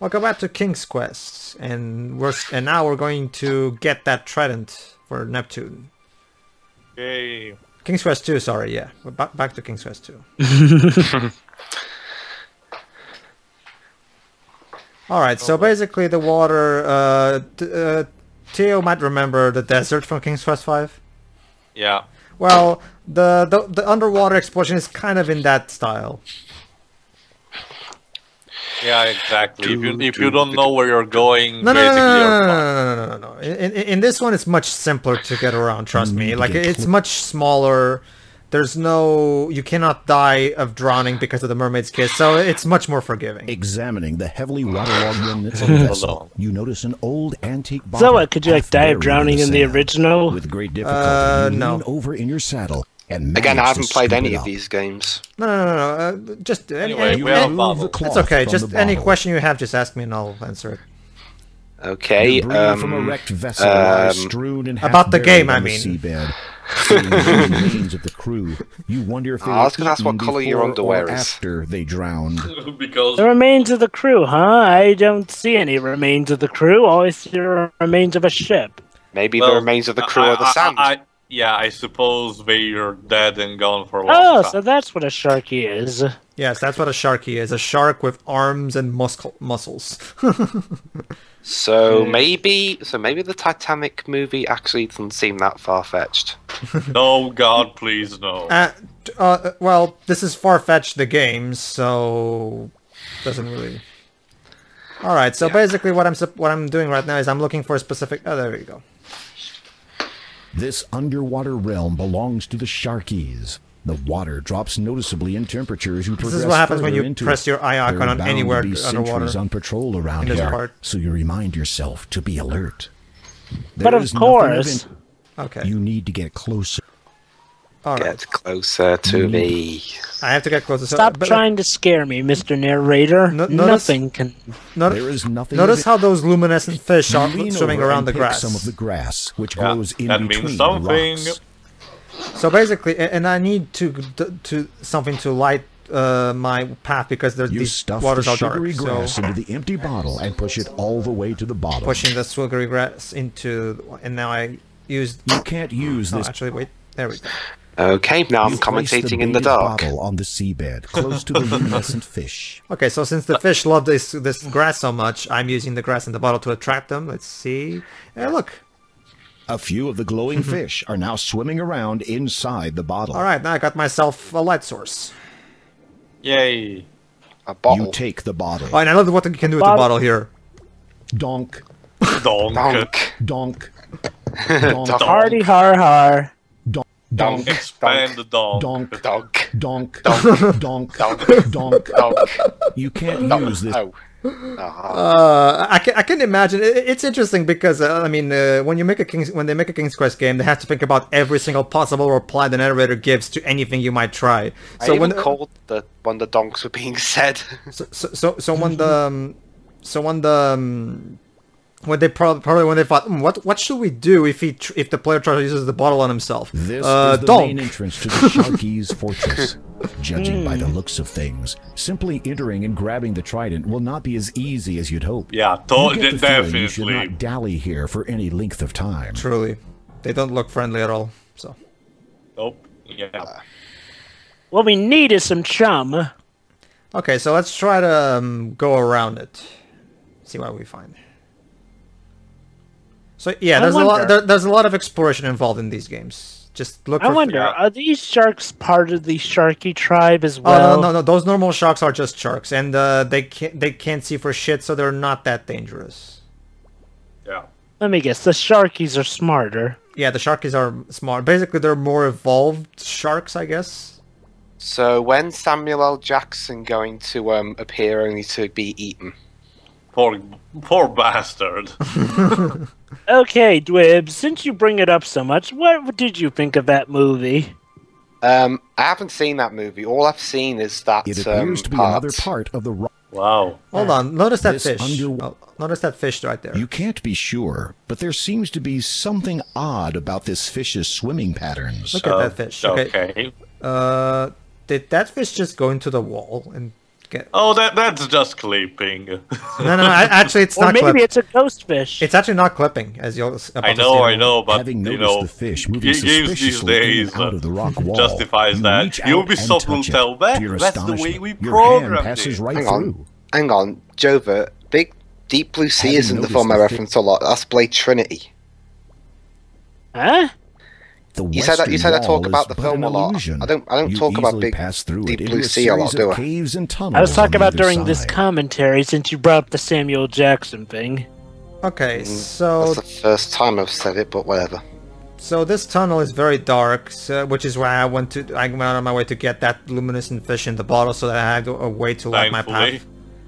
Welcome back to King's Quest, and we're and now we're going to get that trident for Neptune. Yay. King's Quest 2, sorry, yeah. We're back, back to King's Quest 2. Alright, so basically the water, uh, uh, Theo might remember the desert from King's Quest 5. Yeah. Well, the, the, the underwater explosion is kind of in that style. Yeah, exactly. If you, if you don't know where you're going, No, no, no, no, you're no, no, no, no, no, no. In, in, in this one, it's much simpler to get around. Trust me. Like it's much smaller. There's no, you cannot die of drowning because of the mermaid's kiss. So it's much more forgiving. Examining the heavily waterlogged remnants of the vessel, you notice an old antique bottle. So could you like die of drowning in the sand. original? With great difficulty, Uh, you no. lean over in your saddle and Again, I haven't played any of these games. No, no, no, no. Uh, just Anyway, any, we have any- a bottle. the cloth it's okay. Just the any question you have, just ask me and I'll answer it. Okay. Debris from a Um, wrecked vessel lies um, strewn and about the half game, buried I on the mean. seabed. Seeing the remains of the crew, you wonder if they I was gonna ask what colour your underwear is. after they drowned. because The remains of the crew, huh? I don't see any remains of the crew. All I see are remains of a ship. maybe well, the remains of the crew I- are the I- sand. I- yeah, I suppose they're dead and gone for a long Oh, time. so that's what a sharky is. Yes, that's what a sharky is. A shark with arms and muscle muscles. So maybe, so maybe the Titanic movie actually doesn't seem that far fetched. No, God, please, no. uh, uh, well, this is far fetched the game, so doesn't really. All right, so Yeah. basically, what I'm what I'm doing right now is I'm looking for a specific. Oh, there we go. This underwater realm belongs to the Sharkies. The water drops noticeably in temperature as you progress is what happens when you press your eye icon on anywhere to be underwater sentries on patrol around here, part. so you remind yourself to be alert. But of is nothing course, in- Okay. you need to get closer. All right. Get closer to Mm. me. I have to get closer. Stop but, uh, trying to scare me, Mr. Narrator. No- notice- Nothing can. not- There is nothing. notice how those luminescent fish are Lean swimming around the grass. Some of the grass, which Yeah, grows in that means between something. rocks. So basically, and I need to to something to light uh, my path because there's You these stuff waters the are dark. sugary grass So into the empty bottle and push it all the way to the bottom. pushing the sugary grass into, and now I used. You can't use Oh, this. actually, wait. There we go. Okay, now I'm You place commentating in the dark. on the seabed, close to the luminescent fish. Okay, so since the fish love this this grass so much, I'm using the grass in the bottle to attract them. Let's see. Uh, hey, look. A few of the glowing fish are now swimming around inside the bottle. All right, now I got myself a light source. Yay. A bottle. You take the bottle. Oh, and I love what you can do with the Bottle- bottle here. Donk, Donk. Donk. donk, donk, Hardy har har. Donk, Expand the donk. donk, Donk. donk, Donk. donk, Donk. donk. Donk. You can't use this. Oh. Ah. Uh, I can I can imagine. It's interesting because uh, I mean, uh, when you make a King's when they make a King's Quest game, they have to think about every single possible reply the narrator gives to anything you might try. So I when even called the when the donks were being said. so, so so so when the um, so when the um, when they probably, probably when they thought "Hmm, what what should we do if he tr- if the player tries to use the bottle on himself? This uh, is the donk. main entrance to the Sharky's fortress. Judging by the looks of things, simply entering and grabbing the trident will not be as easy as you'd hope. Yeah, You to- get the feeling you should not dally here for any length of time. Truly, they don't look friendly at all. So Nope. Yeah. What we need is some chum. okay, so let's try to um, go around it. See what we find. So yeah, I there's a lot. There, there's a lot of exploration involved in these games. Just look. I wonder, Yeah. are these sharks part of the Sharky tribe as Oh well? no, no, no! Those normal sharks are just sharks, and uh, they can't they can't see for shit, so they're not that dangerous. Yeah. Let me guess, the Sharkies are smarter. Yeah, the sharkies are smart. Basically, they're more evolved sharks, I guess. So when Samuel L. Jackson going to um, appear only to be eaten? Poor, poor bastard. Okay, Dwib, since you bring it up so much, what did you think of that movie? Um, I haven't seen that movie. All I've seen is that It um, appears to be part. another part of the rock. Wow. Hold on, notice that This fish. under- Oh, notice that fish right there. You can't be sure, but there seems to be something odd about this fish's swimming patterns. Look at that fish. Okay. Okay. Uh, did that fish just go into the wall and Get... Oh, that that's just clipping. No, no, no. actually, it's Or not maybe clipping. it's a ghost fish. It's actually not clipping, as you'll. s- I know, in a I moment. know, but Having you know, the fish moving these suspiciously days out uh, of the rock wall, justifies you that. reach out and Ubisoft will touch it. tell To that that's the way we program hand programmed it. right Hang through. on. Hang on, Jova. Big Deep Blue Sea Having isn't the noticed film I the reference a lot. That's Blade Trinity. Huh? The You said that- you said I talk about the but film an a lot. illusion. I don't- I don't You talk about easily big pass through deep blue a sea a lot, do of I? caves and tunnels I was talking about either during this commentary since you brought up the Samuel Jackson thing. Okay, Mm, so That's the first time I've said it, but whatever. so this tunnel is very dark, so, which is why I went to I went on my way to get that luminescent fish in the bottle, so that I had a way to light my Thankfully. path.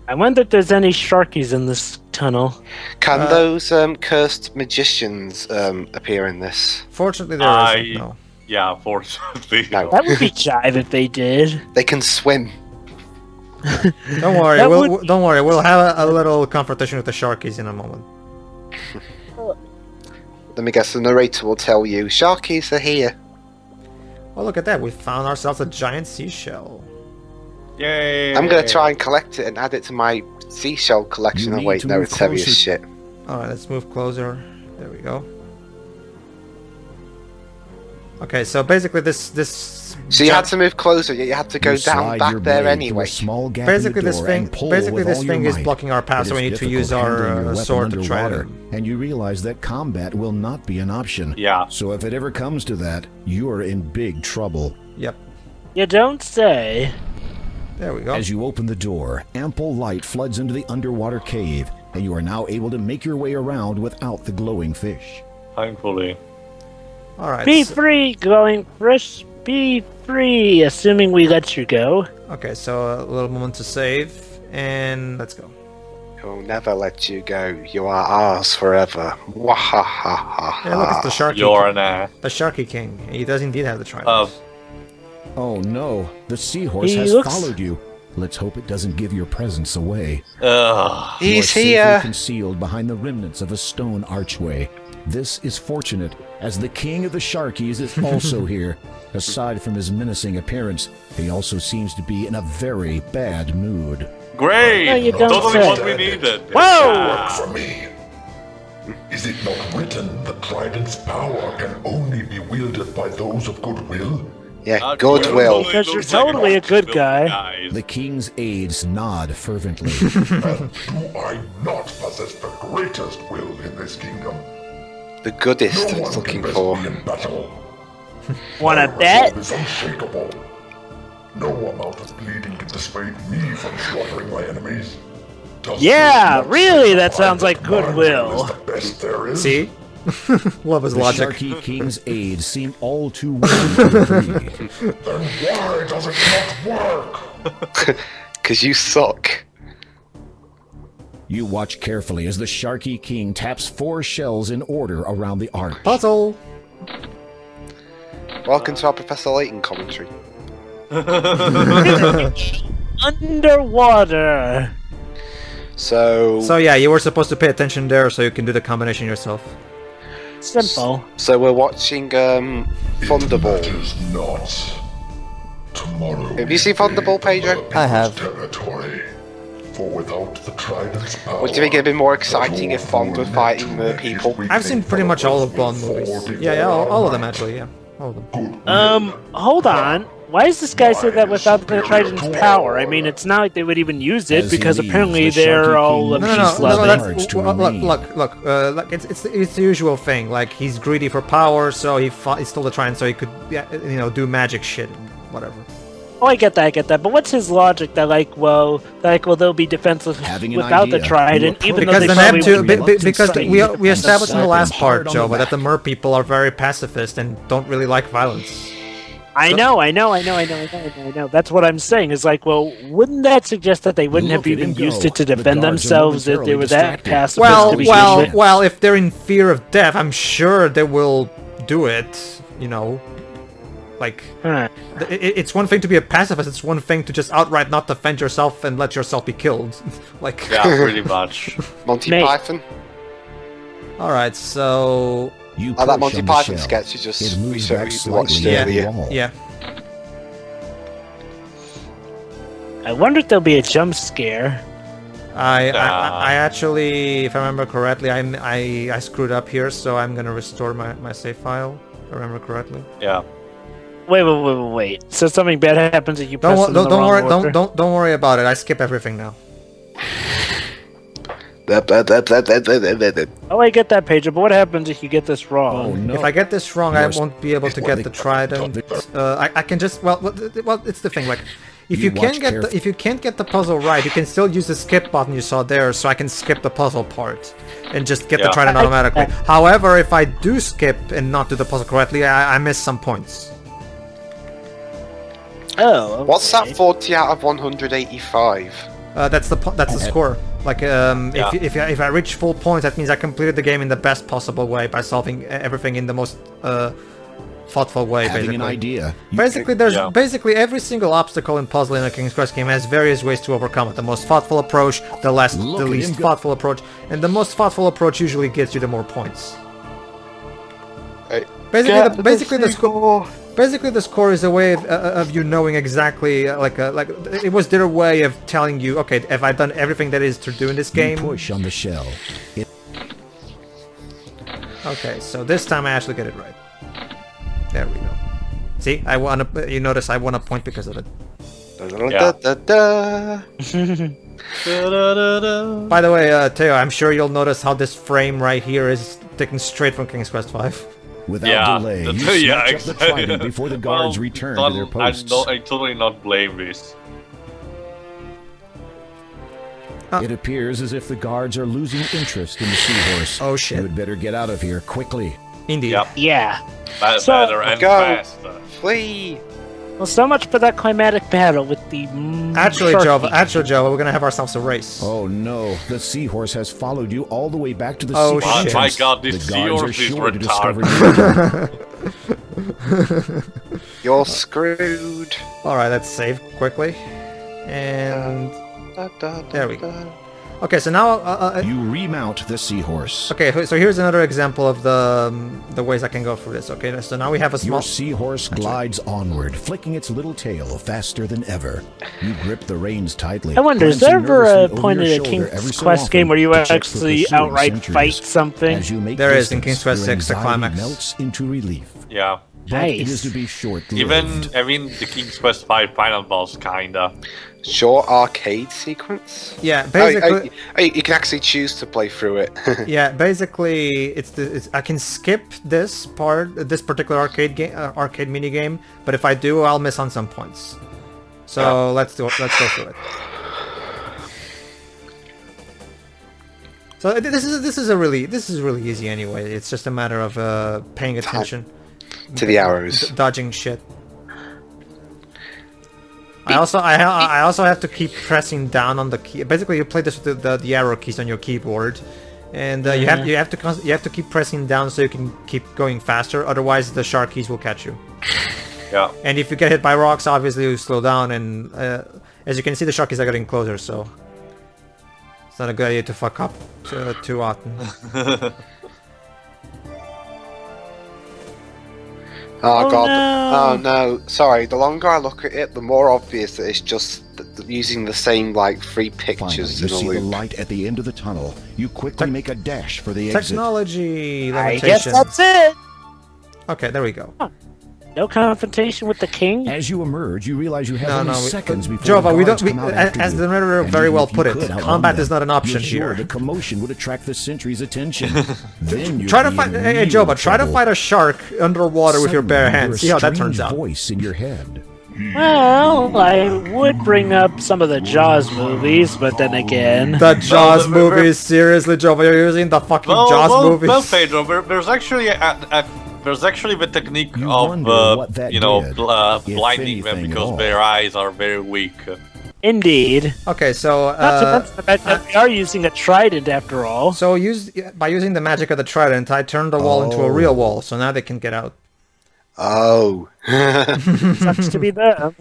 I wonder if there's any sharkies in this tunnel. Can Uh, those um, cursed magicians um, appear in this? Fortunately, there I- not no. Yeah, fortunately. No. That would be jive if they did. They can swim. Don't worry, we'll, would- don't worry. We'll have a, a little confrontation with the sharkies in a moment. Let me guess, the narrator will tell you, Sharkies are here. Well, look at that! We found ourselves a giant seashell. Yay! I'm gonna try and collect it and add it to my seashell collection. You Oh need wait, to no, move it's heavy as shit. All right, let's move closer. There we go. Okay, so basically this this So you had to move closer, yet you had to go You down back there blade anyway. small gap basically the this thing basically this thing is blocking our path, so we need to use our uh, sword to try underwater, to. and you realize that combat will not be an option. Yeah. So if it ever comes to that, you are in big trouble. Yep. You don't say. There we go. As you open the door, ample light floods into the underwater cave, and you are now able to make your way around without the glowing fish. Thankfully. All right. Be so- free, glowing fish. Be free, assuming we let you go. okay, so a little moment to save, and let's go. We'll never let you go. You are ours forever. Wahahaha. Yeah, look, it's the sharky. You're king- an the sharky king. He does indeed have the trident. uh, Oh no, the seahorse He has looks- followed you. Let's hope it doesn't give your presence away. uh, You He's here. concealed behind the remnants of a stone archway. This is fortunate, as the king of the Sharkies is also here. Aside from his menacing appearance, he also seems to be in a very bad mood. great! No, you don't totally say. what we needed. Whoa! work for me. Is it not written that Trident's power can only be wielded by those of goodwill? Yeah, goodwill. Because you're totally a good guy. The king's aides nod fervently. And do I not possess the greatest will in this kingdom? The goodest No one was looking can for. best me in battle. Wanna bet? is unshakable. No amount of bleeding can dissuade me from slaughtering my enemies. Does Yeah, really, that sounds like goodwill. the best there is? See? Love his The logic. Sharky king's aides seem all too willing to agree. Then why does it not work? Because you suck. You watch carefully as the Sharky king taps four shells in order around the arch. Puzzle. Welcome to our Professor Layton commentary. Underwater. So, So yeah, you were supposed to pay attention there, so you can do the combination yourself. Simple. so we're watching um, Thunderball. matters not. Tomorrow. Have you is seen Thunderball, day Pedro? I have. Territory. For without the Trident's power, Would you think it'd be more exciting if Bond were fighting mer people? I've seen pretty much all of Bond movies. Yeah, yeah, all, all of them actually. Yeah, all of them. Um, hold on. Why does this guy say that without the Trident's power? I mean, it's not like they would even use it As because apparently the they're all King No, no, peace no, no, no, Loving. that's, Large to look, look, look, look, uh, like it's, it's it's the usual thing. Like he's greedy for power, so he fought, he stole the trident so he could, you know, do magic shit, whatever. Oh, I get that, I get that. But what's his logic that like, well, like, well, they'll be defenseless Having an without the Trident, even approach- though Because they the probably map too, would be, be be, because we we established in the last part, Joe, that the mer people are very pacifist and don't really like violence. I know, I know, I know, I know, I know, I know, That's what I'm saying. Is like, well, wouldn't that suggest that they wouldn't Look have even used it to defend guards are themselves if they momentarily were that passive? Well, to well, with? well, if they're in fear of death, I'm sure they will do it. You know, like Huh. th- i- it's one thing to be a pacifist; it's one thing to just outright not defend yourself and let yourself be killed. like, Yeah, pretty much. Monty Mate. Python? all right, so You Oh, that Monty Python sketch you just It moves researched- back you slightly watched near yeah, the earlier. wall. yeah. I wonder if there'll be a jump scare. I, I, I actually, if I remember correctly, I'm, I I screwed up here, so I'm gonna restore my, my save file. If I remember correctly. Yeah. Wait, wait, wait, wait, wait. So something bad happens if you Don't press wo- them in don't, the don't wrong worry order? don't don't don't worry about it. I skip everything now. Oh, I get that, Pedro. But what happens if you get this wrong? Oh no! If I get this wrong, I won't be able to get the trident. Uh, I, I can just well, well, it's the thing. Like, if You you, can't get the, if you can't get the puzzle right, you can still use the skip button you saw there, so I can skip the puzzle part and just get the trident automatically. However, if I do skip and not do the puzzle correctly, I, I miss some points. Oh, What's that 40 out of 185? Uh, that's the that's the score. Like, um, Yeah. if if I, if I reach full points, that means I completed the game in the best possible way by solving everything in the most uh, thoughtful way. Having basically. an idea. You Basically, there's Yeah. basically every single obstacle in puzzle in a King's Quest game has various ways to overcome it. The most thoughtful approach, the less, Look the least thoughtful approach, and the most thoughtful approach usually gets you the more points. Hey, Basically, the, basically the score. Basically, the score is a way of, uh, of you knowing exactly, uh, like, uh, like it was their way of telling you, okay, have I done everything that is to do in this you game? push on the shell. It, Okay, so this time I actually get it right. There we go. See, I won. A, you notice I won a point because of it. Yeah. By the way, uh, Teo, I'm sure you'll notice how this frame right here is taken straight from King's Quest V. without Yeah, delay, the- you yeah, snatch up the trident before the guards Well, return well, to their I, posts. don't, I totally not blame this. Uh. It appears as if the guards are losing interest in the seahorse. Oh, shit. You had better get out of here quickly. Indeed. Yep. Yeah. Ba- So- better and Go. faster. Flee! Well, so much for that climatic battle with the. Actually, shark Jova, actually, Jova, we're gonna have ourselves a race. Oh no, the seahorse has followed you all the way back to the Oh, seahorse. shit. My God, this the guards are seahorse is sure to discover retarded. you. You're screwed. All right, let's save quickly. And There we go. Okay, so now, uh, uh, you remount the seahorse. okay, so here's another example of the um, the ways I can go through this. Okay, so now we have a small. Your seahorse glides onward, flicking its little tail faster than ever. You grip the reins tightly. I wonder, is there ever a nervously over point in a King's so Quest game where you to check for actually outright sentries. fight something? As you make There is in distance, King's Quest your 6, the anxiety climax. melts into relief. Yeah. But it is Nice. to be short-lived. Even, I mean, the King's Quest 5 final boss, kinda. Short arcade sequence? Yeah, Oh, basically. oh, oh, you can actually choose to play through it. Yeah, basically, it's the it's, I can skip this part, this particular arcade game, uh, arcade mini game. But if I do, I'll miss on some points. So let's do it. let's go through it. So this is this is a really this is really easy anyway. It's just a matter of uh, paying attention, to the arrows. dodging shit. I also I ha- I also have to keep pressing down on the key. Basically, you play this with the, the, the arrow keys on your keyboard, and uh, you have you have to you have to keep pressing down so you can keep going faster. Otherwise, the sharkies will catch you. Yeah. And if you get hit by rocks, obviously you slow down. And uh, as you can see, the sharkies are getting closer, so it's not a good idea to fuck up too, too often. Oh, Oh, god. no. Oh no. Sorry, the longer I look at it, the more obvious that it's just th- th- using the same like three Finally, pictures you in a see the light at the end of the tunnel. You quickly Tech- make a dash for the exit. Technology I guess that's it. Okay, there we go. No confrontation with the king. As you emerge, you realize you have No, only no, we, seconds uh, before Jova, the we don't. We, come out uh, after as the narrator very well put it, could combat is not an option you're sure here. The commotion would attract the sentry's attention. then you'd Try to be fight, hey, hey, Jova, try to fight a shark underwater with your bare hands. a See how that strange turns out. voice in your head. Well, I would bring up some of the Jaws movies, but then again, The Jaws the- the- movies, seriously, Jova, you're using the fucking Well, Jaws well, movies. well, Pedro, there's actually a, a, there's actually the technique You of uh, that you know did, bl- uh, blinding them because their eyes are very weak. indeed. Okay, so Not to uh, mention the that we are using a trident after all. so use by using the magic of the trident, I turned the wall into a Oh. real wall, so now they can get out. Oh. Sucks to be them.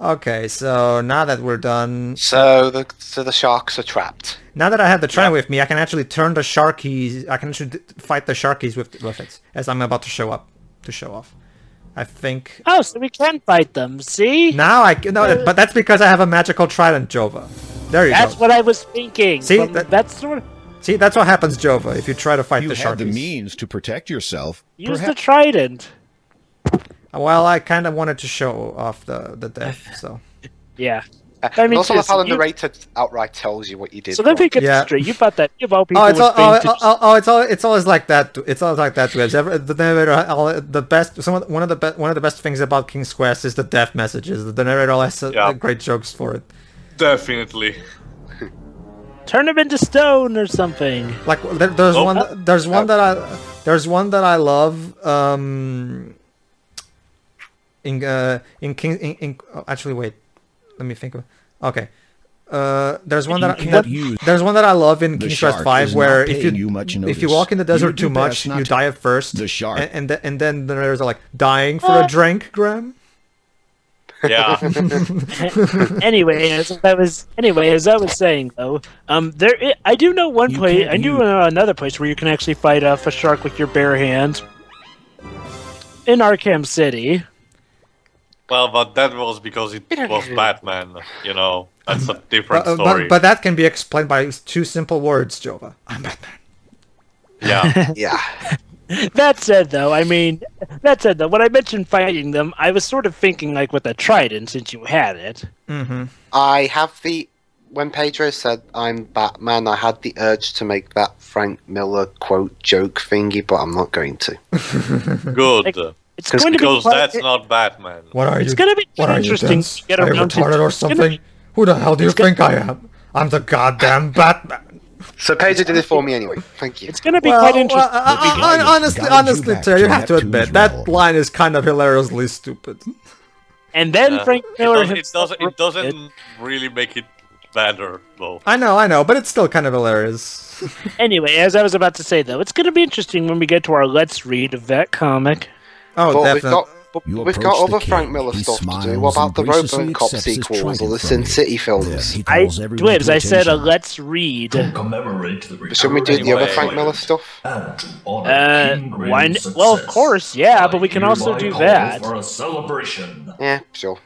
Okay, so now that we're done, so the so the sharks are trapped. now that I have the trident with me, I can actually turn the sharkies. I can actually fight the sharkies with with it, as I'm about to show up to show off. I think. Oh, so we can fight them. See? Now I can- no, uh, but that's because I have a magical trident, Jova. There you That's go. That's what I was thinking. See, that- that's sort of See, that's what happens, Jova, if you try to fight You the have the means to protect yourself. use the trident. Well, I kind of wanted to show off the the death, so. Yeah. Uh, I mean, also, love how the you- narrator outright tells you what you did. So let me wrong. get Yeah. this straight. You thought that of all people Oh, it's all, oh, oh, oh, oh, it's all, it's always like that. It's always like that. Webs. Every, the narrator, all, the best, some of, one of the best, one of the best things about King's Quest is the death messages. The narrator always has uh, Yeah. great jokes for it. Definitely. turn him into stone or something. Like there, there's Oh, one, there's one oh. that I, there's one that I love. Um, in uh, in King, in, in oh, actually wait, let me think of. Okay, uh, there's one that, You that there's one that I love in The King's Quest shark Five where if you, you much if you walk in the desert too much, you die at first. The shark. and and, the, and then the narrators are like dying for a drink, Graham. Yeah. anyway, as I was anyway, as I was saying though, um, there I, I do know one You place. I do know another place where you can actually fight off a shark with your bare hands. In Arkham City. Well, but that was because it was Batman. You know, that's a different But, uh, story. but, but that can be explained by two simple words, Jova. I'm Batman. yeah. Yeah. That said, though, I mean, that said, though, when I mentioned fighting them, I was sort of thinking like with a trident, since you had it. Mm-hmm. I have the. When Pedro said I'm Batman, I had the urge to make that Frank Miller quote joke thingy, but I'm not going to. Good. It's going to be because quite, that's not Batman. What are It's you? going to be What quite are you, interesting Dance? to get Are you around to. retarded or it's gonna something? be- Who the hell do you it's gonna- think I am? I'm the goddamn Batman. So Pedro did it for me anyway. Thank you. It's going to be Well, quite interesting. uh, uh, guide- uh, honestly, honestly, back Terry, you to have to Neptune's admit that line is kind of hilariously stupid. and then Yeah. Frank It, Miller does, it doesn't. It doesn't really make it better, though. I know, I know, but it's still kind of hilarious. Anyway, as I was about to say, though, it's going to be interesting when we get to our Let's Read of that comic. Oh, but we've got but You we've approach got the other Frank king. Miller He stuff to do. What about the and graciously RoboCop accepts his sequels or the Sin. City films? he I, calls Dwibs, I said a. Let's Read. To commemorate the Shouldn't we do the other Anyway. Frank Miller stuff? And Uh, why well, of course, yeah, but we can also do that. For a celebration. Yeah, sure.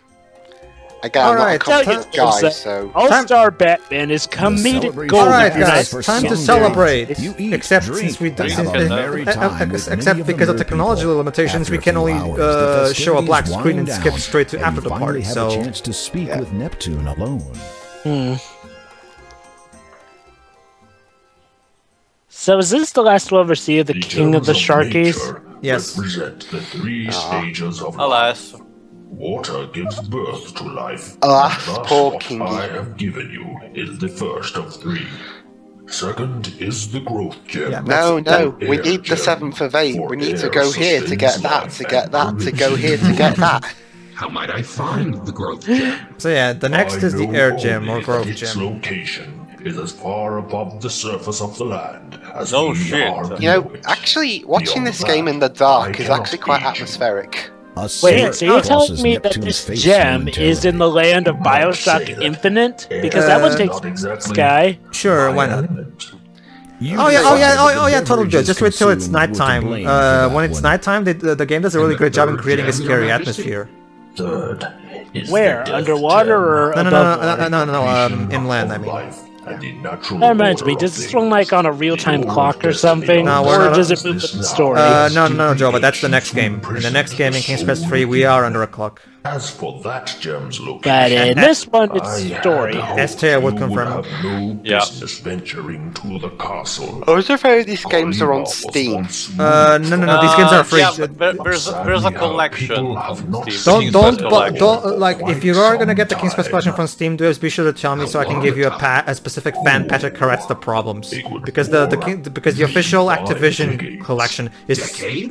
Again, I'm Alright, not a tell guy, so All Star Batman is comedic celebration gold. All right, guys, time to Sunday. celebrate. You eat, except drink, since we don't have since, a uh, uh, time with except many of the because of technological people. limitations, we can only hours, uh, show a black screen and skip straight to and after you the finally party. have So a chance to speak with Neptune alone. Hmm. So is this the last we'll ever see of the King of the Sharkies? Yes. Represent the three stages of life. Alas, Water gives birth to life. Alas, and thus poor what Kingy. I have given you is the first of three. Second is the growth gem. Yeah, no, no, we need the seventh of eight. We need to go here to get that, to get that, to go here to get that. How might I find the growth gem? so yeah, the next I is the air gem or growth that its gem. location is as far above the surface of the land as No we shit. are You know, actually, watching Beyond this game in the dark I is actually quite atmospheric. you. Atmospheric. A Wait, sailor so you're telling crosses me that this gem is in the land of Bioshock. Infinite? Because that Uh, one takes exactly Sky. Sure, why not? You Oh yeah, oh yeah, oh, the oh yeah, totally beverage good. Just wait till it's consumed with the nighttime. Uh, when it's one. nighttime, the, the, the game does a really great job in creating a scary atmosphere. Third Where? Underwater or No, no, above no, no, water? no, no, no, no, um, inland, I of mean. Life and the natural That reminds me, does of this run things. like on a real-time clock or something? No, we're or not- does it move with the story? Uh, no, no, no, Joe, but that's the next game. In the next game, in King's Quest 3, we are under a clock. As for that gem's location, But in this one, it's I story. hoped STR would you confirm. have no Yeah. business venturing to the castle. I was afraid these games are on Steam. once Uh, no, no, no, these games Uh, are free. Yeah, but there- there's, a- there's a collection. people on have not Steam, Don't, don't, Quest bu- collection. don't, uh, like, if you are gonna get the King's Quest some collection from Steam, Dwebs, be sure to tell me so I can give you a pa- a specific fan patch that corrects the problems. Because the, the king, because the official Activision collection is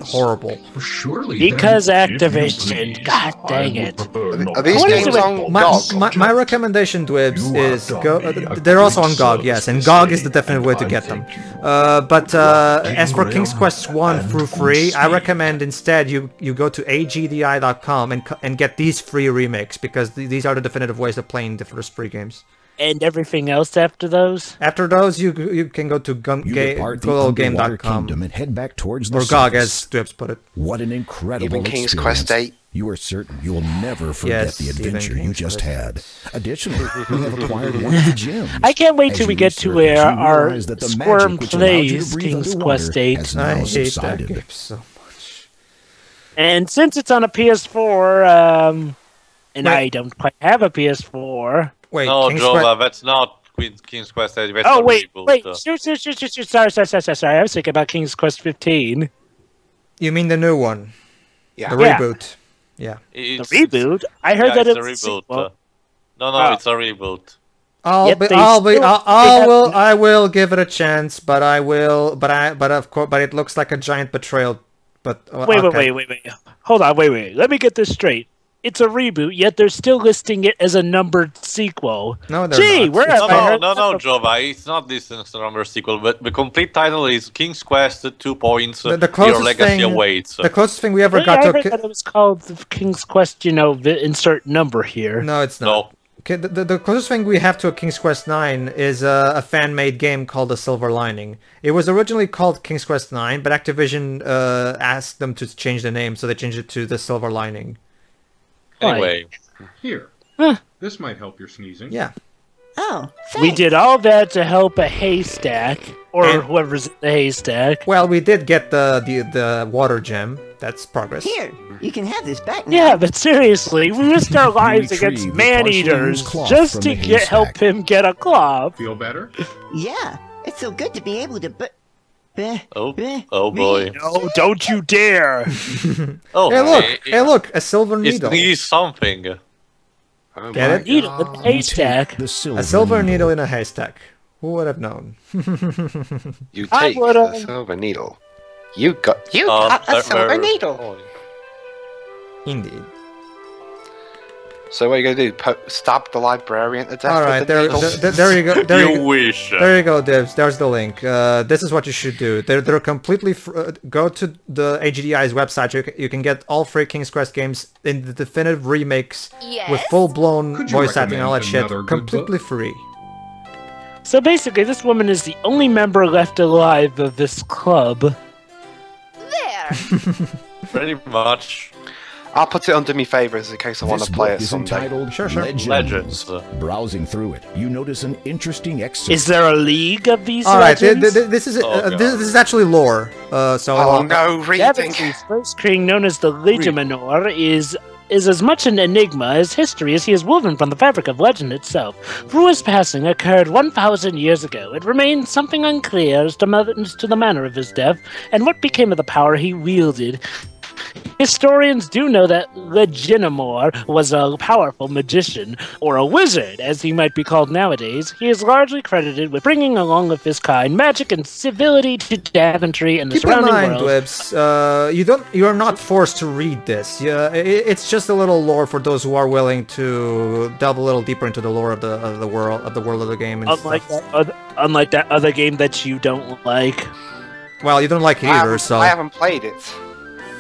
horrible. Surely. Because Activision, god dang it. Prefer not Are these games on My, GOG? my, my recommendation, Dwebs, You is go. Uh, they're also on GOG, yes, and GOG is the day, definite way to get them. Uh, but uh, as for King's Quest One and through on free, I recommend instead you you go to agdi.com and and get these free remakes because th- these are the definitive ways of playing the first free games. And everything else after those? After those, you you can go to gun, You ga- depart the underwater googlegame.com kingdom and head back towards the or GOG, surface. as Strips put it. What an incredible Even King's experience. Quest 8. You are certain you will never forget Yes, the adventure you just Quest had. Additionally, you have acquired one of the gems. I can't wait As till we get to where our that the Squirm magic which allowed you to plays breathe King's Quest 8. has I now hate that game so much. And since it's on a PS4, um, and Wait. I don't quite have a PS4. Wait, no, King's Jova, Quest- that's not Queen, King's Quest 8. That's Oh a wait, reboot. wait, shoot, shoot, shoot, shoot, shoot, sorry, sorry, sorry, sorry, sorry. I was thinking about King's Quest 15. you mean the new one, Yeah. the Yeah. reboot? Yeah. The it's- reboot. I heard yeah, that it's it's a reboot. sequel. uh, no, no, Oh. it's a reboot. I'll Yet be, they I'll be, still- I'll, they I have- will, I will give it a chance, but I will, but I, but of course, but it looks like a giant betrayal. But uh, Wait, wait, okay. wait, wait, wait. Hold on, wait, wait. Let me get this straight. It's a reboot, yet they're still listing it as a numbered sequel. No, they're Gee, not. where It's No, have I no, heard no, no, that Jova. It's not this number sequel, but the complete title is King's Quest 2 points. The- the Your closest legacy thing- awaits. The closest thing we ever Hey, got I to. a heard ki- that it was called the King's Quest, you know, the insert number here. No, it's not. no, Okay, the, the, the closest thing we have to a King's Quest 9 is uh, a fan-made game called The Silver Lining. It was originally called King's Quest 9, but Activision uh, asked them to change the name, so they changed it to The Silver Lining. Anyway. Here. Huh. This might help your sneezing. Yeah. Oh, We did all that to help a haystack, or And- whoever's in the haystack. Well, we did get the, the, the water gem. That's progress. Here, you can have this back now. Yeah, but seriously, we risked our lives against man eaters just to the get help him get a cloth. Feel better? Yeah, it's so good to be able to. But, Oh, oh boy. No, don't you dare! Oh, Hey, look! it- Hey, look! A silver It needle. needs something. Oh Get it? Needle in the You take haystack. the silver, A silver needle in a haystack. Who would have known? You I take would've- the silver needle. You got you Uh, got a silver needle. Indeed. So what are you gonna do? Po- stab the librarian to death? All with right, the there, there, there you go. There you, You wish. There you go, Dibs. There's the link. Uh, this is what you should do. They're, they're completely. Fr- uh, go to the AGDI's website. You can, you can get all three King's Quest games in the definitive remakes with full blown voice acting and all that shit, completely book? free. So basically, this woman is the only member left alive of this club. There. Pretty much. I'll put it under my favourites in case I want to play book it is someday. entitled Sure, sure. Legends. Legends. Browsing through it, you notice an interesting excerpt. Is there a league of these All right, th- legends? th- th- this is Oh, uh, this, this is actually lore. Uh, so Oh uh, no, reading! Daventry's first king, known as the Legimanor, is is as much an enigma as history as he is woven from the fabric of legend itself. Through his passing occurred 1,000 years ago, it remains something unclear as to, as to the manner of his death and what became of the power he wielded. Historians do know that Legitimor was a powerful magician, or a wizard, as he might be called nowadays. He is largely credited with bringing along of his kind magic and civility to Daventry and the Keep in mind, world. Dwibs, uh, you don't, you are not forced to read this. Yeah, i it's just a little lore for those who are willing to delve a little deeper into the lore of the of the world of the world of the game and unlike stuff. that, other, unlike that other game that you don't like. Well, you don't like it either, haven't, so. I haven't played it.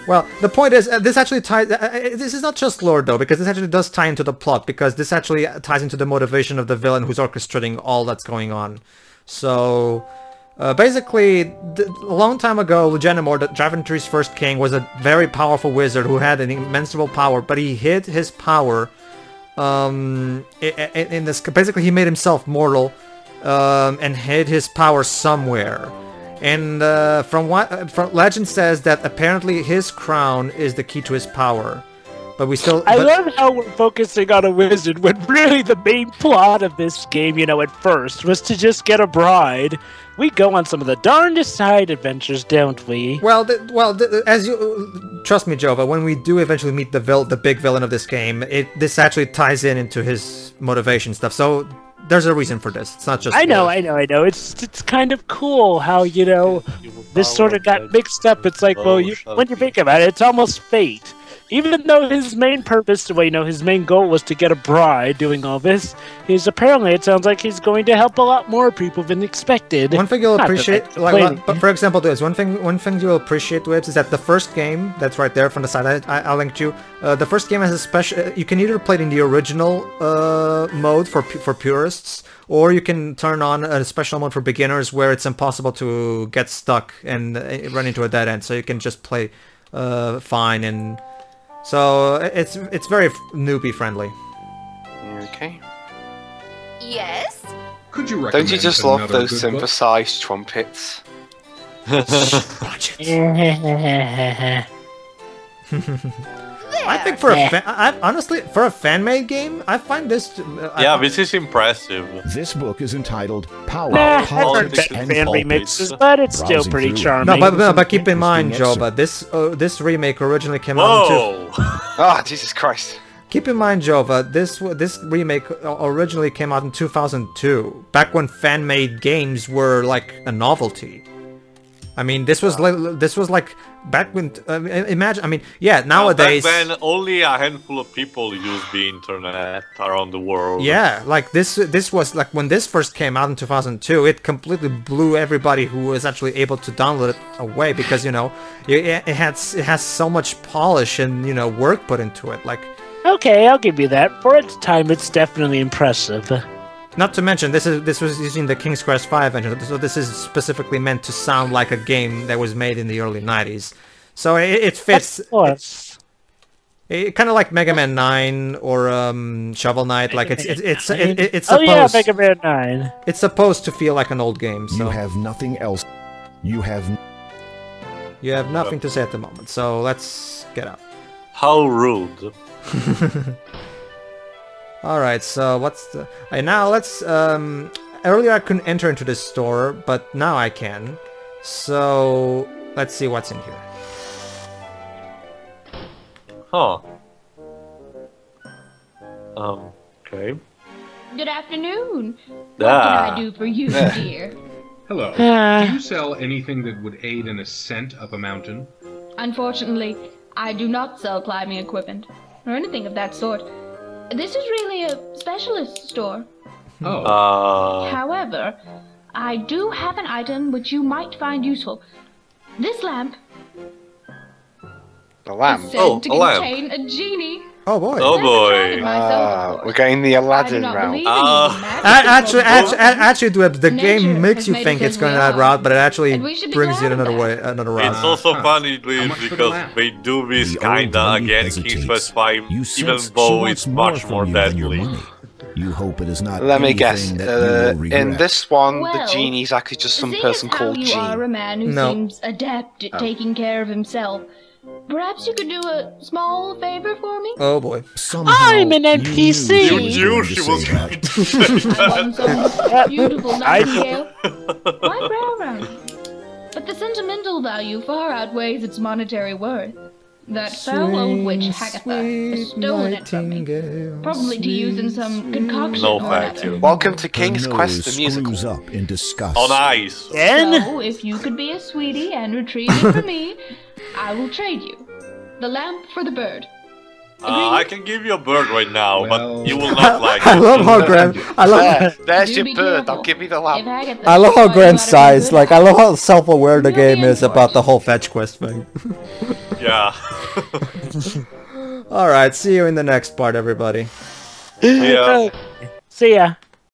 Well, the point is, uh, this actually ties. Uh, uh, this is not just lore, though, because this actually does tie into the plot. Because this actually ties into the motivation of the villain who's orchestrating all that's going on. So, uh, basically, a long time ago, Lugenimor, the Daventry's first king, was a very powerful wizard who had an immense power, but he hid his power. Um, i- i- in this, basically, he made himself mortal, um, and hid his power somewhere. And uh, from what uh, from legend says that apparently his crown is the key to his power, but we still. I but- love how we're focusing on a wizard when really the main plot of this game, you know, at first was to just get a bride. We go on some of the darndest side adventures, don't we? Well, th- well, th- as you trust me, Jova, when we do eventually meet the vil- the big villain of this game, it this actually ties in into his motivation stuff. So there's a reason for this. It's not just. I know, lore. I know, I know. It's it's kind of cool how you know this sort of got mixed up. It's like, well, you, when you think about it, it's almost fate. Even though his main purpose, well, you know, his main goal was to get a bride doing all this, he's apparently, it sounds like he's going to help a lot more people than expected. One thing you'll Not appreciate, like, like- but for example, this one thing, one thing you'll appreciate, Webs, is that the first game that's right there from the side I, I, I linked you. Uh, the first game has a special. uh, You can either play it in the original uh, mode for for purists, or you can turn on a special mode for beginners where it's impossible to get stuck and uh, run into a dead end. So you can just play uh, fine, and so it's it's very f- newbie friendly. Okay. Yes? Could you Don't you just love those good book? synthesized trumpets? I think for a fan, I, honestly for a fan made game, I find this. Uh, yeah, I, this is impressive. This book is entitled Power, Nah, I've heard Politics, and fan Pulpits. remixes, but it's still Browsing pretty charming. No, but, but, but keep in mind, Joe, but this uh, this remake originally came out. In two, Whoa! Ah, Jesus Christ. keep in mind, Jova, this this remake uh, originally came out in 2002, back when fan made games were like a novelty. I mean, this was like this was like back when. Uh, imagine, I mean, yeah, nowadays. Back then, only a handful of people used the internet around the world. Yeah, like this this was like when this first came out in 2002, it completely blew everybody who was actually able to download it away because you know it, it has it has so much polish and you know work put into it. Like Okay, I'll give you that. For its time, it's definitely impressive. Not to mention this is this was using the King's Quest V engine, so this is specifically meant to sound like a game that was made in the early 90s. So it, it fits. Of course. It, kind of like Mega Man 9 or um, Shovel Knight. Like it's it's it's it, it, it's oh supposed yeah, Mega Man 9. it's supposed to feel like an old game. So You have nothing else. You have You have nothing to say at the moment, so let's get out. How rude. Alright, so what's the... And now let's... Um, earlier I couldn't enter into this store, but now I can. So... Let's see what's in here. Huh. Um, okay. Good afternoon. What Ah. can I do for you, dear? Hello. Ah. Do you sell anything that would aid an ascent up a mountain? Unfortunately, I do not sell climbing equipment or anything of that sort. This is really a specialist store. Oh, Uh, However, I do have an item which you might find useful. This lamp The is lamp. said Oh, to a lamp. contain a genie. Oh boy! oh Never tried it boy. myself, Ah, of course. we're getting the I do Aladdin not route. believe Ah. using magic A- to Actually, actually, actually, the, the Nature game makes you think it's going as that we route, but it actually and we should be brings you another way, another route. It's also huh. funny, How Luis, much for the because lamp? they do this The kinda lady again hesitates. King's Quest 5, even though it's much more you than your deadly. Money. You hope it is not Let me anything guess. that Uh, you will regret. in this one, the Well, genie's actually just some Seeing person as how called you are Gene. a man who No. seems adept at Oh. taking care of himself, perhaps you could do a small favor for me? Oh boy. Somehow I'm an you NPC. knew You she was knew going she to was say going that. to say I that. want some beautiful I- nightingale. Why brow around? But the sentimental value far outweighs its monetary worth. That foul old witch Hagatha has stolen it from me. Probably to use in some concoction No or thank another. you. Welcome to King's Quest, the musical. screws up in disgust. On ice. Again? So, if you could be a sweetie and retrieve it for me, I will trade you. The lamp for the bird. Uh, I can give you a bird right now, Well- but you will not like it. I love how grand. I love. There, there's Do your bird. careful. I'll give you the lamp. I love how taught you grand how to be size. good Like I love how self-aware the game is about the whole fetch quest thing. Yeah. All right. See you in the next part, everybody. yeah. See ya.